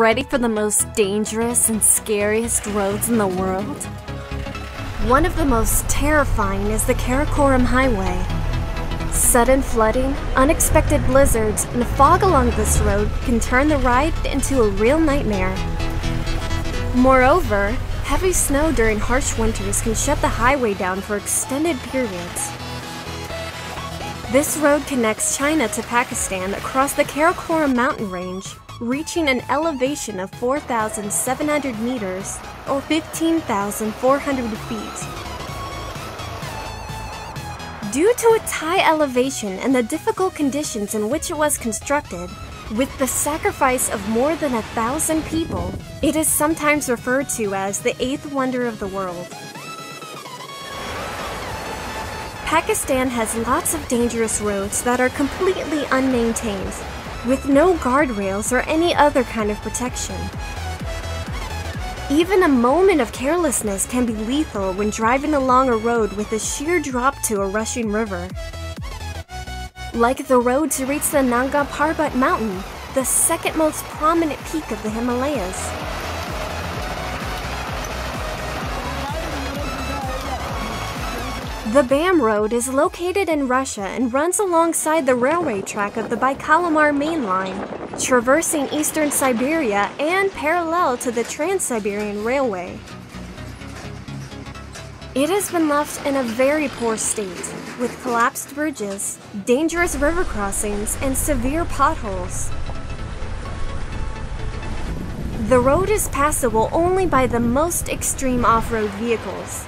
ready for the most dangerous and scariest roads in the world? One of the most terrifying is the Karakoram Highway. Sudden flooding, unexpected blizzards, and fog along this road can turn the ride into a real nightmare. Moreover, heavy snow during harsh winters can shut the highway down for extended periods. This road connects China to Pakistan across the Karakoram mountain range, reaching an elevation of 4,700 meters or 15,400 feet. Due to its high elevation and the difficult conditions in which it was constructed, with the sacrifice of more than a thousand people, it is sometimes referred to as the eighth wonder of the world. Pakistan has lots of dangerous roads that are completely unmaintained, with no guardrails or any other kind of protection. Even a moment of carelessness can be lethal when driving along a road with a sheer drop to a rushing river. Like the road to reach the Nanga Parbat mountain, the second most prominent peak of the Himalayas. The BAM Road is located in Russia and runs alongside the railway track of the Baikal-Amur Main Line, traversing eastern Siberia and parallel to the Trans-Siberian Railway. It has been left in a very poor state, with collapsed bridges, dangerous river crossings, and severe potholes. The road is passable only by the most extreme off-road vehicles,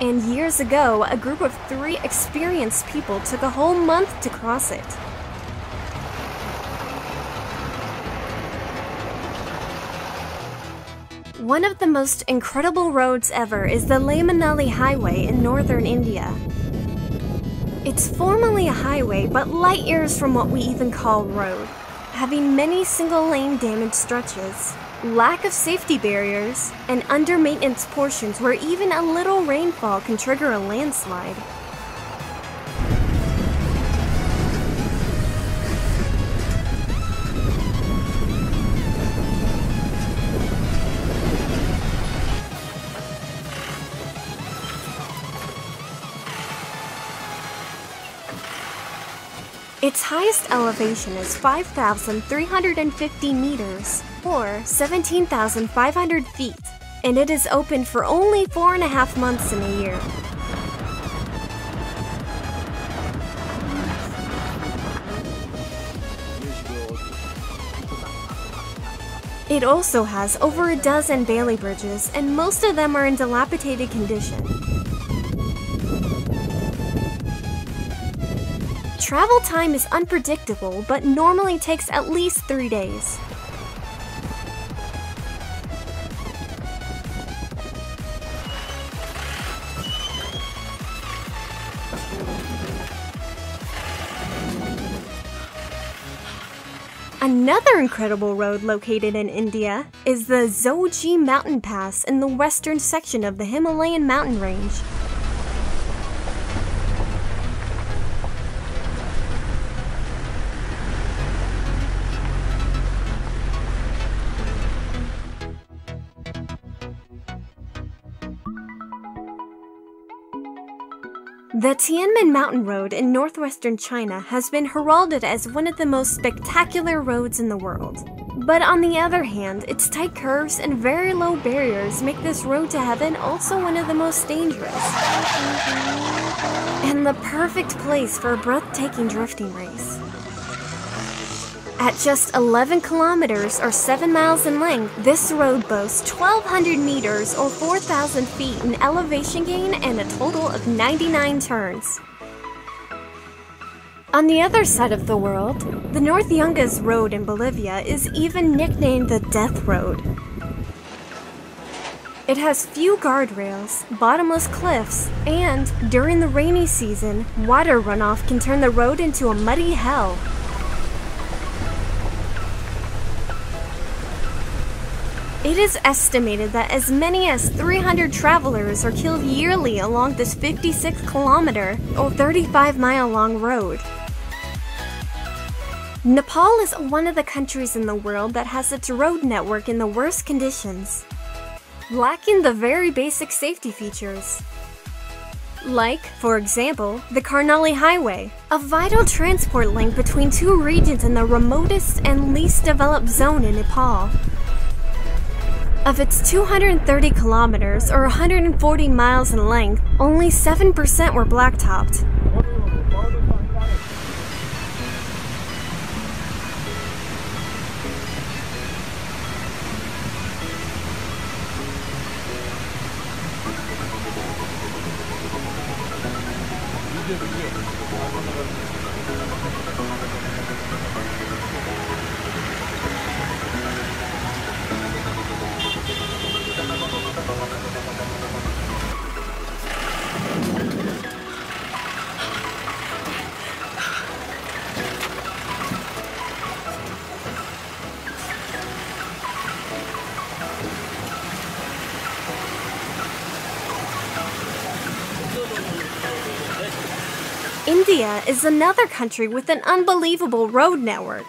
and years ago, a group of three experienced people took a whole month to cross it. One of the most incredible roads ever is the Leh Manali Highway in northern India. It's formally a highway, but light years from what we even call road, having many single-lane damaged stretches lack of safety barriers, and under-maintenance portions where even a little rainfall can trigger a landslide. Its highest elevation is 5,350 meters, or 17,500 feet, and it is open for only four and a half months in a year. It also has over a dozen Bailey bridges, and most of them are in dilapidated condition. Travel time is unpredictable, but normally takes at least three days. Another incredible road located in India is the Zoji Mountain Pass in the western section of the Himalayan mountain range. The Tianmen Mountain Road in northwestern China has been heralded as one of the most spectacular roads in the world. But on the other hand, its tight curves and very low barriers make this road to heaven also one of the most dangerous. And the perfect place for a breathtaking drifting race. At just 11 kilometers or 7 miles in length, this road boasts 1,200 meters or 4,000 feet in elevation gain and a total of 99 turns. On the other side of the world, the North Yungas Road in Bolivia is even nicknamed the Death Road. It has few guardrails, bottomless cliffs, and, during the rainy season, water runoff can turn the road into a muddy hell. It is estimated that as many as 300 travelers are killed yearly along this 56 kilometer or 35 mile long road. Nepal is one of the countries in the world that has its road network in the worst conditions, lacking the very basic safety features. Like, for example, the Karnali Highway, a vital transport link between two regions in the remotest and least developed zone in Nepal. Of its 230 kilometers or 140 miles in length, only 7% were blacktopped. India is another country with an unbelievable road network.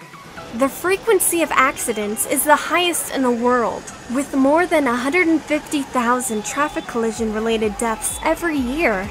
The frequency of accidents is the highest in the world, with more than 150,000 traffic collision related deaths every year.